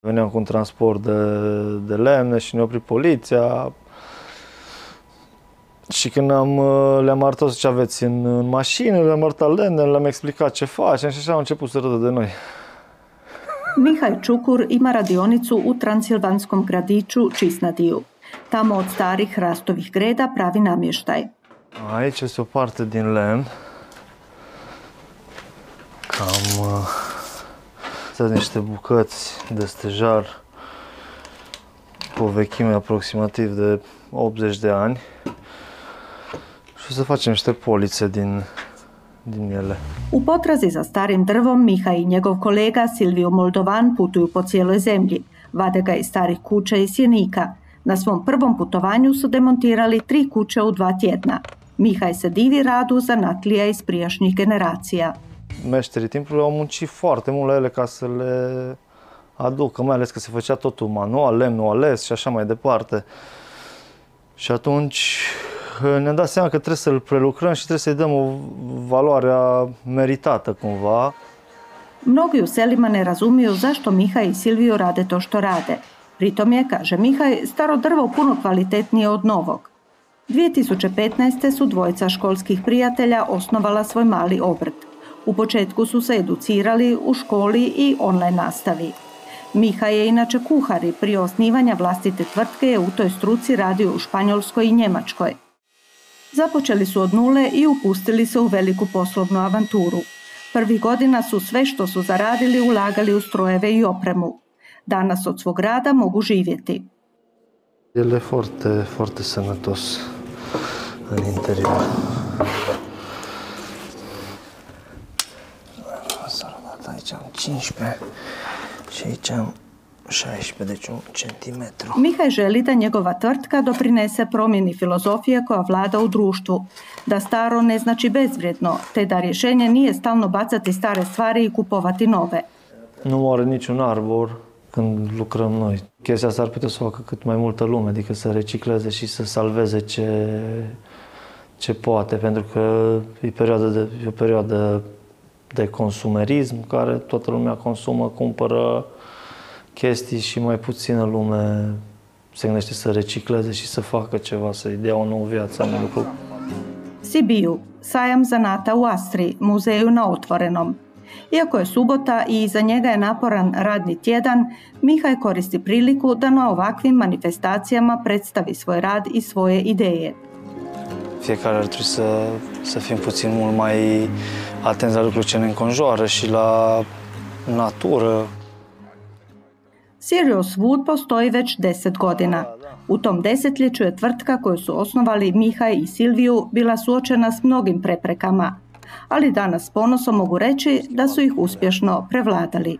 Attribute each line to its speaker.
Speaker 1: Veneam cu un transport de, de lemne și ne opri poliția. Și când am, le-am arătat ce aveți în, în mașină, le-am arătat lemne, le-am explicat ce facem și așa au început să râdă de noi.
Speaker 2: Mihaj Čukur ima radionicu u transilvanskom gradiću Čisnadiju. Tamo od starih hrastovih greda pravi namještaj.
Speaker 1: Aici este o parte din lemn. Cam uh, sunt niște bucăți de stejar cu o vechime aproximativ de 80 de ani. Și o să facem niște polițe din.
Speaker 2: U potrazi za starim drvom Miha i njegov kolega Silvio Moldovan putuju po cijeloj zemlji. Vade ga iz starih kuća i sjenika. Na svom prvom putovanju su demontirali tri kuće u dva tjedna. Mihaj se divi radu zanatlija iz prijašnjih generacija.
Speaker 1: Meșterii timpului au muncit foarte mult la ele ca să le aducă, mai ales că se făcea totul manual, lemnul ales și așa mai departe. Și atunci ne-am dat seama că trebuie să-l prelucrăm și trebuie să-i dăm o valoare meritată cumva.
Speaker 2: Mnogi u selima ne razumiju zašto Mihaj i Silvio rade to što rade. Pritom je, kaže Mihaj, staro drvo puno kvalitetnije od novog. 2015. su dvojica školskih prijatelja osnovala svoj mali obrt. U početku su se educirali u školi i online nastavi. Miha je inače kuhar i prije osnivanja vlastite tvrtke je u toj struci radio u Španjolskoj i Njemačkoj. Započeli su od nule i upustili se u veliku poslovnu avanturu. Prvi godina su sve što su zaradili ulagali u strojeve i opremu. Danas od svog rada mogu živjeti.
Speaker 1: El e foarte, foarte sănătos în interior. S-a arătat aici am 15 și aici am 16, deci un centimetru.
Speaker 2: Mihaj želi da njegova tvrtka doprinese promjeni filozofije koja vlada u društvu, da staro ne znači bezvrijedno, te da rješenje nije stalno bacati stare stvari i kupovati nove.
Speaker 1: Nu moare niciun arbor când lucrăm noi. Chestia asta ar putea să o facă cât mai multă lume, adică să recicleze și să salveze ce, ce poate, pentru că e, perioada de, e o perioadă de consumerism, care toată lumea consumă, cumpără chestii și mai puțină lume se gândește să recicleze și să facă ceva, să-i dea o nouă viață în lucru.
Speaker 2: Sibiu, sajam zanata u Astri, muzeju na otvorenom. Iako je subota i iza njega je naporan radni tjedan, Mihaj koristi priliku da na ovakvim manifestacijama predstavi svoj rad i svoje ideje.
Speaker 1: Fiecare ar trebui să, să fim puțin mult mai atenți la lucruri ce ne înconjoară și la natură.
Speaker 2: Serious Wood postoji već deset godina. U tom desetljeću je tvrtka koju su osnovali Mihaj i Silviju bila suočena s mnogim preprekama, ali danas s ponosom mogu reći da su ih uspješno prevladali.